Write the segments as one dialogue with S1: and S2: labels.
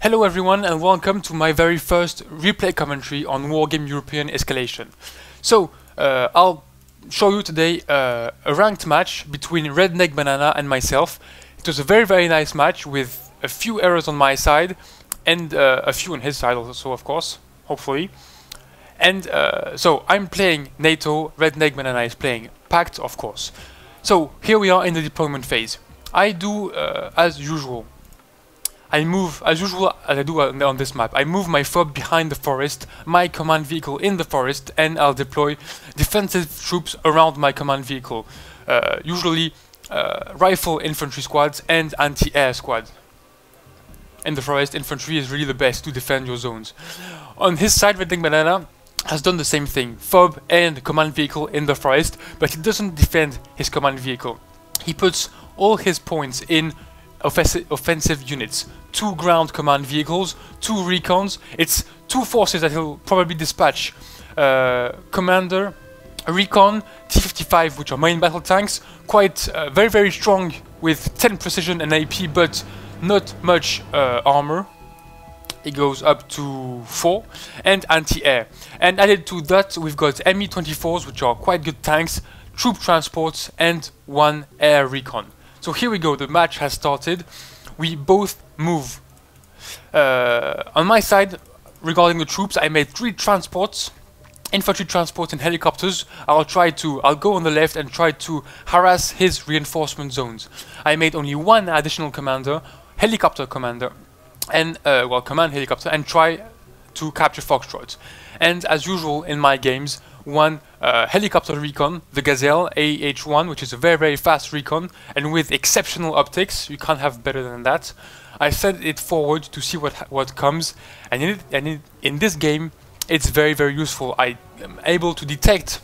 S1: Hello everyone and welcome to my very first replay commentary on Wargame European Escalation. So, uh, I'll show you today uh, a ranked match between Redneck Banana and myself. It was a very very nice match with a few errors on my side and uh, a few on his side also of course, hopefully. And uh, so I'm playing NATO, Redneck Banana is playing Pact of course. So here we are in the deployment phase. I do uh, as usual I move, as usual as I do on this map, I move my fob behind the forest, my command vehicle in the forest, and I'll deploy defensive troops around my command vehicle. Uh, usually uh, rifle infantry squads and anti-air squads. In the forest, infantry is really the best to defend your zones. On his side, Redneck Banana has done the same thing, fob and command vehicle in the forest, but he doesn't defend his command vehicle. He puts all his points in offensive units, two ground command vehicles, two recons. It's two forces that he'll probably dispatch. Uh, commander, recon, T-55, which are main battle tanks, quite uh, very very strong with 10 precision and AP, but not much uh, armor. It goes up to 4, and anti-air. And added to that, we've got Mi-24s, which are quite good tanks, troop transports, and one air recon. So here we go, the match has started. We both move. Uh, on my side, regarding the troops, I made three transports, infantry transports and helicopters. I'll try to, I'll go on the left and try to harass his reinforcement zones. I made only one additional commander, helicopter commander, and, uh, well, command helicopter, and try to capture Foxtrot. And as usual in my games, one uh, helicopter recon, the Gazelle AH-1, which is a very, very fast recon, and with exceptional optics, you can't have better than that. I sent it forward to see what what comes, and in, it, and in, in this game, it's very, very useful. I am able to detect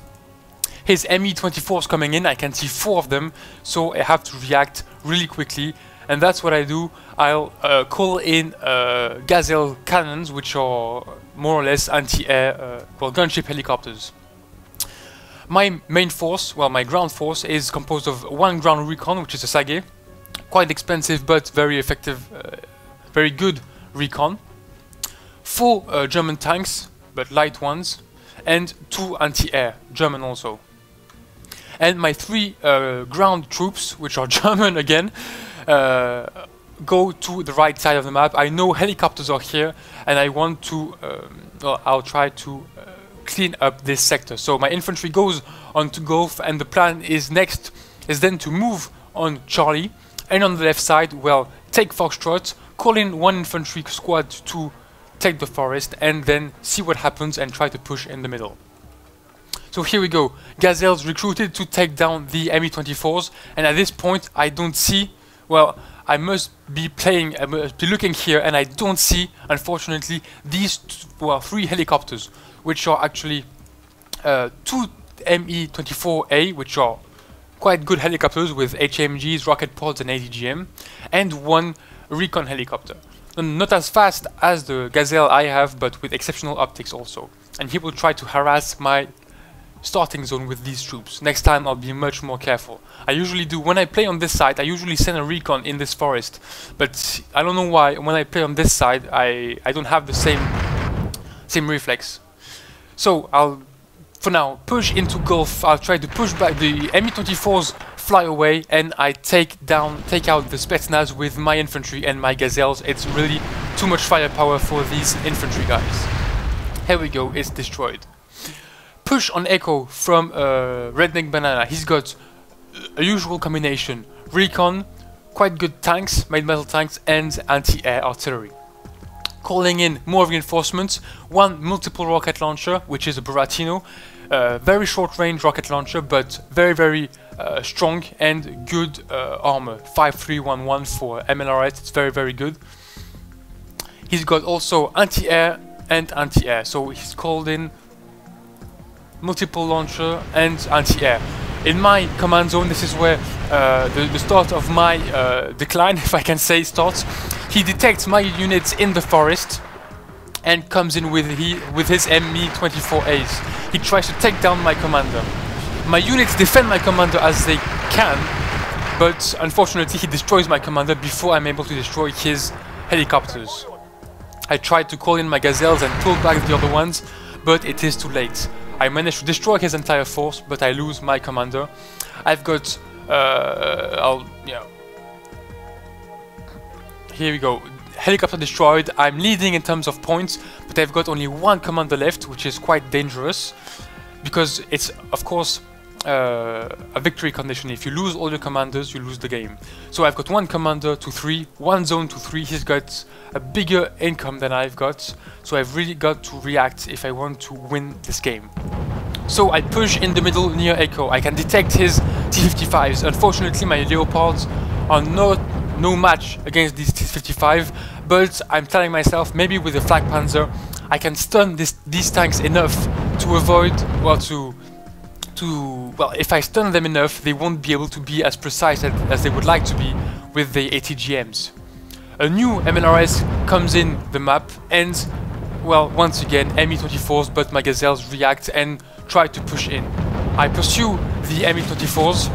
S1: his Mi-24s coming in, I can see four of them, so I have to react really quickly, and that's what I do. I'll uh, call in uh, Gazelle cannons, which are more or less anti-air, uh, well, gunship helicopters. My main force, well my ground force, is composed of one ground recon, which is a Sage, quite expensive but very effective, uh, very good recon, four uh, German tanks, but light ones, and two anti-air, German also. And my three uh, ground troops, which are German again, uh, go to the right side of the map. I know helicopters are here, and I want to, um, well, I'll try to uh, clean up this sector. So my infantry goes on to Golf and the plan is next is then to move on Charlie and on the left side, well, take Foxtrot, call in one infantry squad to take the forest and then see what happens and try to push in the middle. So here we go, Gazelles recruited to take down the Mi-24s and at this point I don't see, well, I must be playing, I must be looking here and I don't see, unfortunately, these, well, three helicopters which are actually uh, two Mi-24A, which are quite good helicopters with HMGs, rocket pods and ATGM, and one recon helicopter. Not as fast as the Gazelle I have, but with exceptional optics also. And he will try to harass my starting zone with these troops. Next time I'll be much more careful. I usually do, when I play on this side, I usually send a recon in this forest. But I don't know why, when I play on this side, I, I don't have the same, same reflex. So I'll, for now, push into Golf. I'll try to push back the Mi-24s fly away and I take down, take out the Spetsnaz with my infantry and my Gazelles. It's really too much firepower for these infantry guys. Here we go, it's destroyed. Push on Echo from uh, Redneck Banana. He's got a usual combination. Recon, quite good tanks, main battle tanks, and anti-air artillery calling in more reinforcements, one multiple rocket launcher, which is a Buratino, uh, very short range rocket launcher, but very, very uh, strong and good uh, armor. 5311 for MLRS, it's very, very good. He's got also anti-air and anti-air, so he's called in multiple launcher and anti-air. In my command zone, this is where uh, the, the, start of my uh, decline, if I can say, starts. He detects my units in the forest and comes in with he with his Mi-24As. He tries to take down my commander. My units defend my commander as they can, but unfortunately he destroys my commander before I'm able to destroy his helicopters. I tried to call in my gazelles and pull back the other ones, but it is too late. I managed to destroy his entire force, but I lose my commander. I've got, uh, I'll, yeah. Here we go. Helicopter destroyed. I'm leading in terms of points, but I've got only one commander left, which is quite dangerous, because it's, of course, uh, a victory condition. If you lose all your commanders, you lose the game. So I've got one commander to three, one zone to three. He's got a bigger income than I've got, so I've really got to react if I want to win this game. So I push in the middle near Echo. I can detect his T-55s. Unfortunately, my Leopards are not no match against these T-55, but I'm telling myself maybe with the Flak Panzer I can stun this, these tanks enough to avoid, well, to to well if I stun them enough they won't be able to be as precise as, they would like to be with the ATGMs. A new MLRS comes in the map and well once again Mi-24s but my gazelles react and try to push in. I pursue the Mi-24s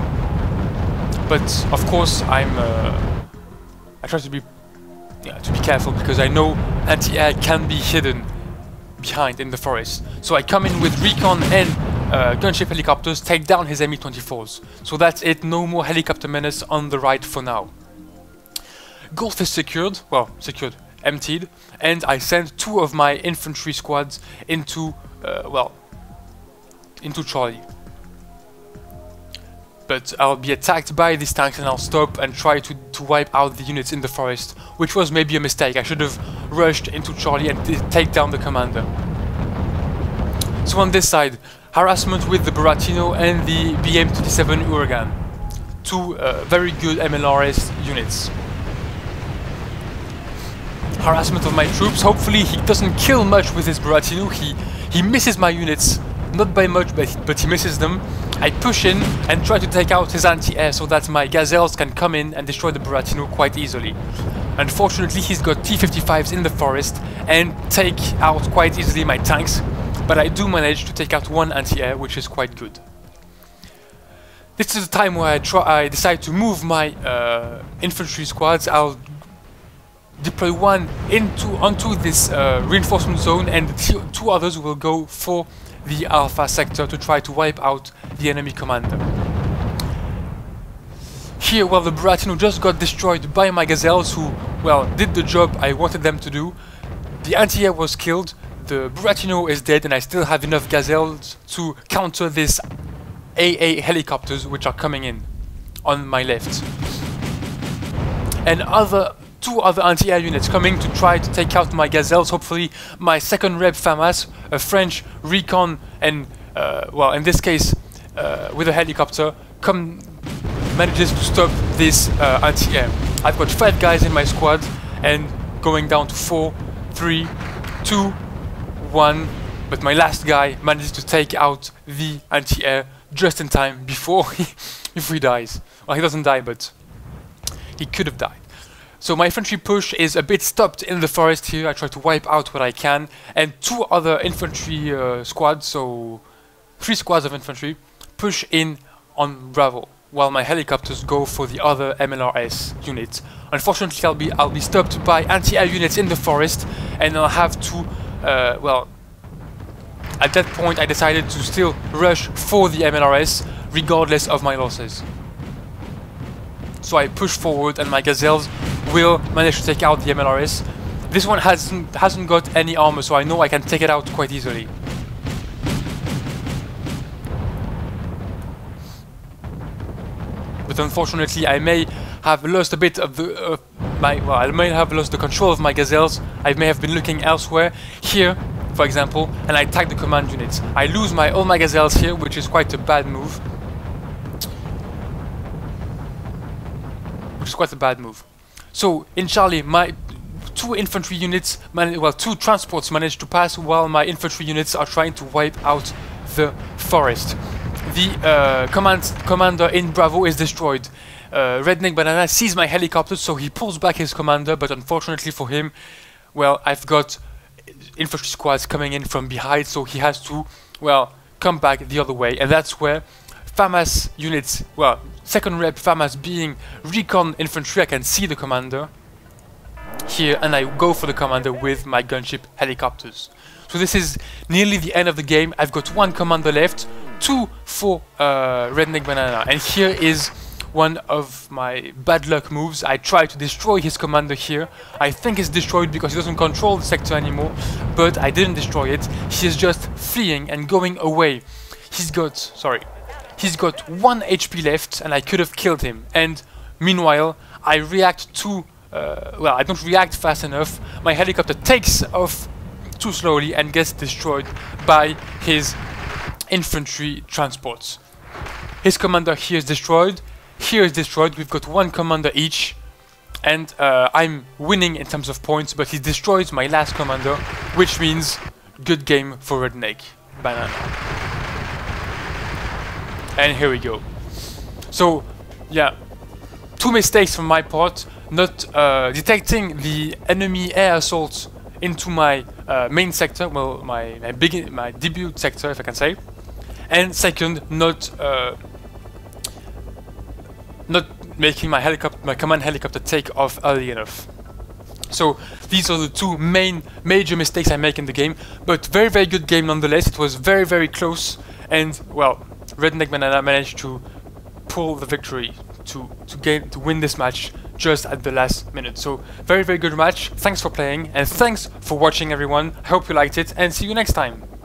S1: but of course I'm uh, I try to be yeah, to be careful because I know anti-air can be hidden behind in the forest. So I come in with recon and uh, gunship helicopters take down his Mi-24s. So that's it, no more helicopter menace on the right for now. Golf is secured, well, secured, emptied, and I send two of my infantry squads into, uh, well, into Charlie. But I'll be attacked by these tanks and I'll stop and try to, to wipe out the units in the forest, which was maybe a mistake. I should have rushed into Charlie and take down the commander. So on this side, harassment with the Buratino and the BM-27 Uragan. Two uh, very good MLRS units. Harassment of my troops, hopefully he doesn't kill much with his Buratino, he, he misses my units, not by much but, but he misses them. I push in and try to take out his anti-air so that my gazelles can come in and destroy the Buratino quite easily. Unfortunately he's got T-55s in the forest and take out quite easily my tanks, but I do manage to take out one anti-air, which is quite good. This is the time where I, try, I decide to move my uh, infantry squads. I'll deploy one into onto this uh, reinforcement zone, and two others will go for the Alpha sector to try to wipe out the enemy commander. Here, well, the Buratino just got destroyed by my Gazelles, who, well, did the job I wanted them to do. The anti-air was killed, the Buratino is dead and I still have enough gazelles to counter these AA helicopters which are coming in on my left. And other two other anti-air units coming to try to take out my gazelles, hopefully my second rep FAMAS, a French recon and, uh, well in this case uh, with a helicopter, come manages to stop this uh, anti-air. I've got five guys in my squad and going down to four, three, two, one, but my last guy manages to take out the anti-air just in time before he, before he dies. Well, he doesn't die, but he could have died. So my infantry push is a bit stopped in the forest here. I try to wipe out what I can, and two other infantry uh, squads, so three squads of infantry, push in on Bravo, while my helicopters go for the other MLRS units. Unfortunately, I'll be I'll be stopped by anti-air units in the forest, and I'll have to uh, well, at that point I decided to still rush for the MLRS regardless of my losses. So I push forward and my gazelles will manage to take out the MLRS. This one hasn't hasn't got any armor so I know I can take it out quite easily. But unfortunately I may have lost a bit of the uh, my well I may have lost the control of my gazelles. I may have been looking elsewhere. Here for example and I tag the command units. I lose my all my gazelles here which is quite a bad move. Which is quite a bad move. So in Charlie my two infantry units well two transports managed to pass while my infantry units are trying to wipe out the forest. The uh, command commander in Bravo is destroyed uh, Redneck Banana sees my helicopter, so he pulls back his commander, but unfortunately for him, well, I've got infantry squads coming in from behind, so he has to, well, come back the other way, and that's where FAMAS units, well, second rep FAMAS being recon infantry, I can see the commander. here and I go for the commander with my gunship helicopters. So this is nearly the end of the game. I've got one commander left, two for uh, Redneck Banana, and here is one of my bad luck moves. I try to destroy his commander here. I think it's destroyed because he doesn't control the sector anymore, but I didn't destroy it. He is just fleeing and going away. He's got, sorry, he's got one HP left and I could have killed him. And meanwhile, I react too, uh, well, I don't react fast enough. My helicopter takes off too slowly and gets destroyed by his infantry transports. His commander here is destroyed, here is destroyed, we've got one commander each, and uh, I'm winning in terms of points, but he destroys my last commander, which means good game for Redneck. Banana. And here we go. So, yeah, two mistakes from my part, not uh, detecting the enemy air assault into my uh, main sector, well, my, my, my debut sector, if I can say, and second, not uh, not making my helicopter, my command helicopter take off early enough. So these are the two main major mistakes I make in the game, but very very good game nonetheless. It was very very close, and well, Redneck Banana managed to pull the victory to to gain to win this match just at the last minute. So very very good match. Thanks for playing and thanks for watching everyone. I hope you liked it and see you next time.